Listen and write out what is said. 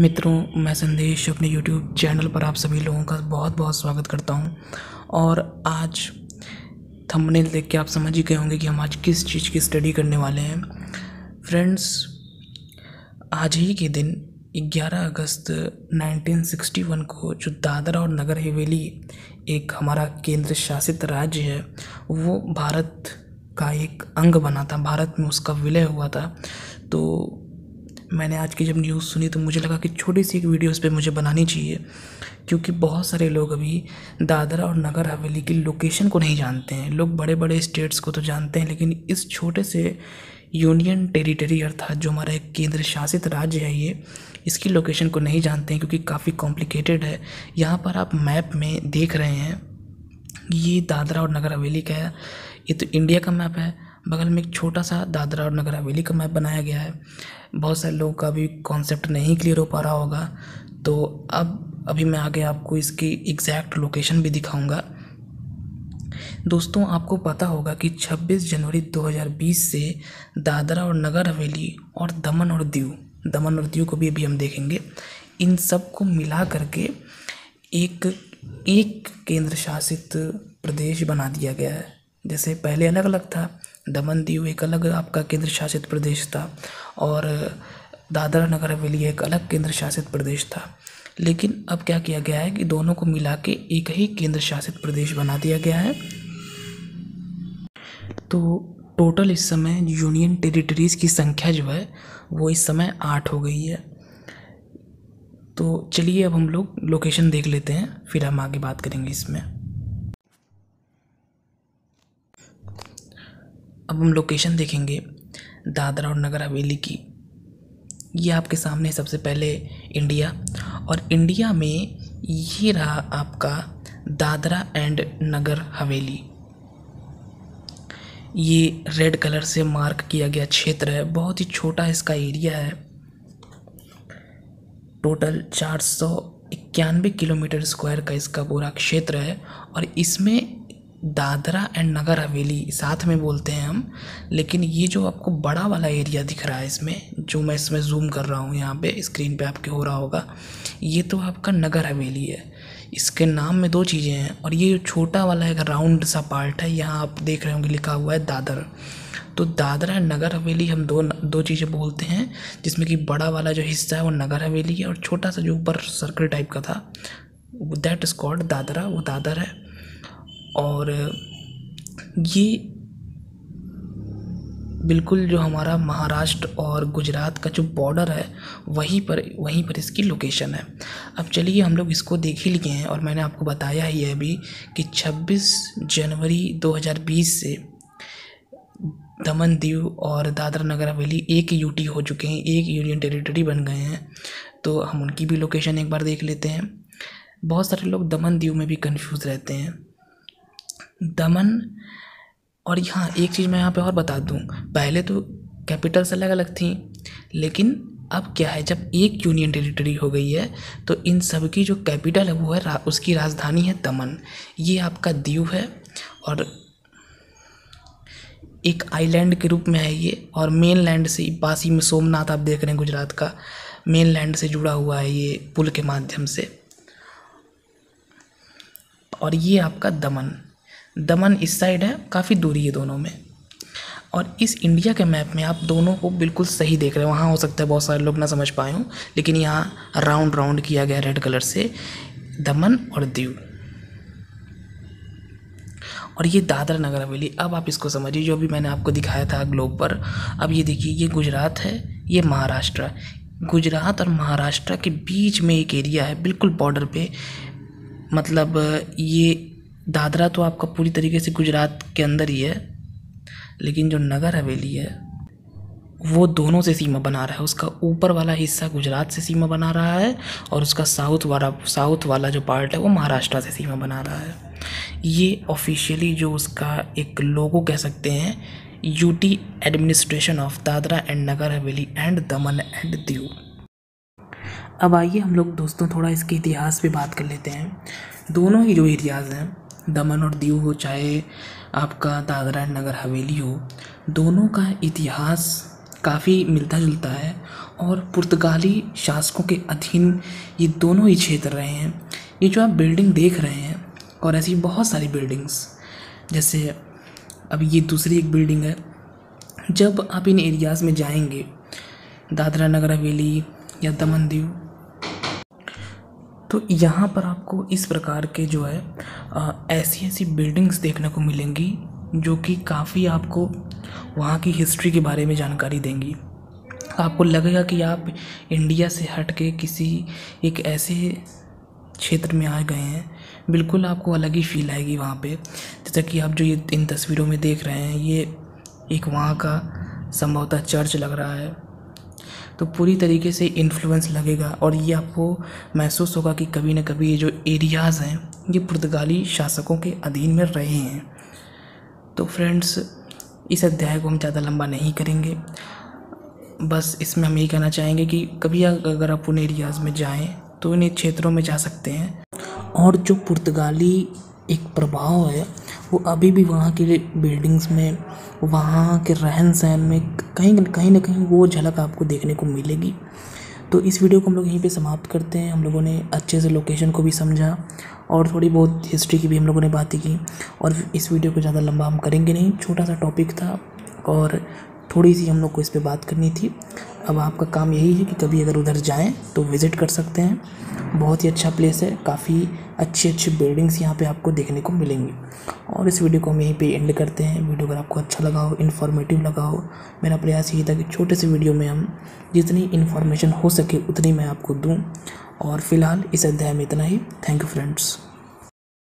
मित्रों, मैं संदेश अपने यूट्यूब चैनल पर आप सभी लोगों का बहुत बहुत स्वागत करता हूँ। और आज थंबनेल देख के आप समझ ही गए होंगे कि हम आज किस चीज़ की स्टडी करने वाले हैं। फ्रेंड्स आज ही के दिन 11 अगस्त 1961 को जो दादरा और नगर हवेली एक हमारा केंद्र शासित राज्य है, वो भारत का एक अंग बना था। भारत में उसका विलय हुआ था। तो मैंने आज की जब न्यूज़ सुनी तो मुझे लगा कि छोटी सी एक वीडियो इस पर मुझे बनानी चाहिए, क्योंकि बहुत सारे लोग अभी दादरा और नगर हवेली की लोकेशन को नहीं जानते हैं। लोग बड़े बड़े स्टेट्स को तो जानते हैं, लेकिन इस छोटे से यूनियन टेरिटरी अर्थात जो हमारा एक केंद्र शासित राज्य है ये, इसकी लोकेशन को नहीं जानते हैं, क्योंकि काफ़ी कॉम्प्लिकेटेड है। यहाँ पर आप मैप में देख रहे हैं, ये दादरा और नगर हवेली का है, ये तो इंडिया का मैप है। बगल में एक छोटा सा दादरा और नगर हवेली का मैप बनाया गया है। बहुत सारे लोगों का भी कॉन्सेप्ट नहीं क्लियर हो पा रहा होगा। तो अब, अभी मैं आगे आपको इसकी एग्जैक्ट लोकेशन भी दिखाऊँगा। दोस्तों, आपको पता होगा कि 26 जनवरी 2020 से दादरा और नगर हवेली और दमन और दीव, दमन और दीव को भी अभी हम देखेंगे। इन सबको मिला करके एक एक केंद्र शासित प्रदेश बना दिया गया है। जैसे पहले अलग अलग था दमन दीव एक अलग आपका केंद्र शासित प्रदेश था और दादरा नगर हवेली एक अलग केंद्र शासित प्रदेश था। लेकिन अब क्या किया गया है कि दोनों को मिला के एक ही केंद्र शासित प्रदेश बना दिया गया है। तो टोटल इस समय यूनियन टेरिटरीज़ की संख्या जो है, वो इस समय आठ हो गई है। तो चलिए अब हम लोग लोकेशन देख लेते हैं, फिर हम आगे बात करेंगे इसमें। अब हम लोकेशन देखेंगे, दादरा और नगर हवेली की। ये आपके सामने सबसे पहले इंडिया और इंडिया में ये रहा आपका दादरा एंड नगर हवेली। ये रेड कलर से मार्क किया गया क्षेत्र है, बहुत ही छोटा इसका एरिया है। टोटल चार सौ इक्यानवे किलोमीटर स्क्वायर का इसका पूरा क्षेत्र है और इसमें दादरा एंड नगर हवेली, साथ में बोलते हैं हम, लेकिन ये जो आपको बड़ा वाला एरिया दिख रहा है इसमें, जो मैं इसमें जूम कर रहा हूँ यहाँ पे स्क्रीन पे आपके हो रहा होगा, ये तो आपका नगर हवेली है। इसके नाम में दो चीज़ें हैं, और ये छोटा वाला एक राउंड सा पार्ट है, यहाँ आप देख रहे होंगे लिखा हुआ है दादर। तो दादरा नगर हवेली हम दो दो चीज़ें बोलते हैं, जिसमें कि बड़ा वाला जो हिस्सा है वो नगर हवेली है, और छोटा सा जो ऊपर सर्कल टाइप का था दैट इज़ कॉल्ड दादरा, वो दादर है। और ये बिल्कुल जो हमारा महाराष्ट्र और गुजरात का जो बॉर्डर है, वहीं पर वहीं पर इसकी लोकेशन है। अब चलिए हम लोग इसको देख ही लिए हैं और मैंने आपको बताया ही है अभी कि 26 जनवरी 2020 से दमन दीव और दादरा नगर हवेली एक यूटी हो चुके हैं, एक यूनियन टेरिटरी बन गए हैं। तो हम उनकी भी लोकेशन एक बार देख लेते हैं। बहुत सारे लोग दमन दीव में भी कंफ्यूज रहते हैं। दमन। और यहाँ एक चीज़ मैं यहाँ पे और बता दूँ। पहले तो कैपिटल्स अलग अलग थी लेकिन अब क्या है जब एक यूनियन टेरिटरी हो गई है तो इन सब की जो कैपिटल है वो है रा, उसकी राजधानी है दमन। ये आपका दीव है और एक आइलैंड के रूप में है ये और मेन लैंड से ही में सोमनाथ आप देख रहे हैं गुजरात का। मेन लैंड से जुड़ा हुआ है ये पुल के माध्यम से। और ये आपका दमन। दमन इस साइड है, काफ़ी दूरी है दोनों में। और इस इंडिया के मैप में आप दोनों को बिल्कुल सही देख रहे हैं। वहाँ हो सकता है बहुत सारे लोग ना समझ पाए हों, लेकिन यहाँ राउंड राउंड किया गया रेड कलर से दमन और दीव। और ये दादरा नगर हवेली, अब आप इसको समझिए, जो भी मैंने आपको दिखाया था ग्लोब पर, अब ये देखिए, ये गुजरात है, ये महाराष्ट्र। गुजरात और महाराष्ट्र के बीच में एक एरिया है, बिल्कुल बॉर्डर पे मतलब ये दादरा तो आपका पूरी तरीके से गुजरात के अंदर ही है, लेकिन जो नगर हवेली है, वो दोनों से सीमा बना रहा है। उसका ऊपर वाला हिस्सा गुजरात से सीमा बना रहा है और उसका साउथ वाला साउथ वाला जो पार्ट है, वो महाराष्ट्र से सीमा बना रहा है। ये ऑफिशियली जो उसका एक लोगो कह सकते हैं UT administration of Dadra and Nagar Haveli and Daman and Diu. अब आइए हम लोग दोस्तों थोड़ा इसके इतिहास पे बात कर लेते हैं। दोनों ही जो एरियाज़ हैं दमन और दीव हो, चाहे आपका दादरा नगर हवेली हो, दोनों का इतिहास काफ़ी मिलता जुलता है और पुर्तगाली शासकों के अधीन ये दोनों ही क्षेत्र रहे हैं। ये जो आप बिल्डिंग देख रहे हैं और ऐसी बहुत सारी बिल्डिंग्स जैसे अब ये दूसरी एक बिल्डिंग है। जब आप इन एरियाज़ में जाएँगे, दादरा नगर हवेली या दमन दीव तो यहाँ पर आपको इस प्रकार के जो है ऐसी ऐसी बिल्डिंग्स देखने को मिलेंगी, जो कि काफ़ी आपको वहाँ की हिस्ट्री के बारे में जानकारी देंगी। आपको लगेगा कि आप इंडिया से हट के किसी एक ऐसे क्षेत्र में आ गए हैं। बिल्कुल आपको अलग ही फील आएगी वहाँ पे। जैसा कि आप जो ये इन तस्वीरों में देख रहे हैं, ये एक वहाँ का संभवतः चर्च लग रहा है। तो पूरी तरीके से इन्फ्लुएंस लगेगा और ये आपको महसूस होगा कि कभी ना कभी ये जो एरियाज़ हैं, ये पुर्तगाली शासकों के अधीन में रहे हैं। तो फ्रेंड्स इस अध्याय को हम ज़्यादा लंबा नहीं करेंगे। बस इसमें हम यही कहना चाहेंगे कि कभी अगर आप उन एरियाज़ में जाएँ तो इन क्षेत्रों में जा सकते हैं। और जो पुर्तगाली एक प्रभाव है वो अभी भी वहाँ की बिल्डिंग्स में, वहाँ के रहन सहन में कहीं कहीं ना कहीं वो झलक आपको देखने को मिलेगी। तो इस वीडियो को हम लोग यहीं पे समाप्त करते हैं। हम लोगों ने अच्छे से लोकेशन को भी समझा और थोड़ी बहुत हिस्ट्री की भी हम लोगों ने बातें की और इस वीडियो को ज़्यादा लंबा हम करेंगे नहीं। छोटा सा टॉपिक था और थोड़ी सी हम लोग को इस पर बात करनी थी। अब आपका काम यही है कि कभी अगर उधर जाएँ तो विज़िट कर सकते हैं। बहुत ही अच्छा प्लेस है। काफ़ी अच्छी अच्छी बिल्डिंग्स यहाँ पे आपको देखने को मिलेंगी। और इस वीडियो को हम यहीं पे एंड करते हैं। वीडियो अगर आपको अच्छा लगा हो इन्फॉर्मेटिव लगा हो, मेरा प्रयास यही था कि छोटे से वीडियो में हम जितनी इन्फॉर्मेशन हो सके उतनी मैं आपको दूँ। और फ़िलहाल इस अध्याय में इतना ही। Thank you friends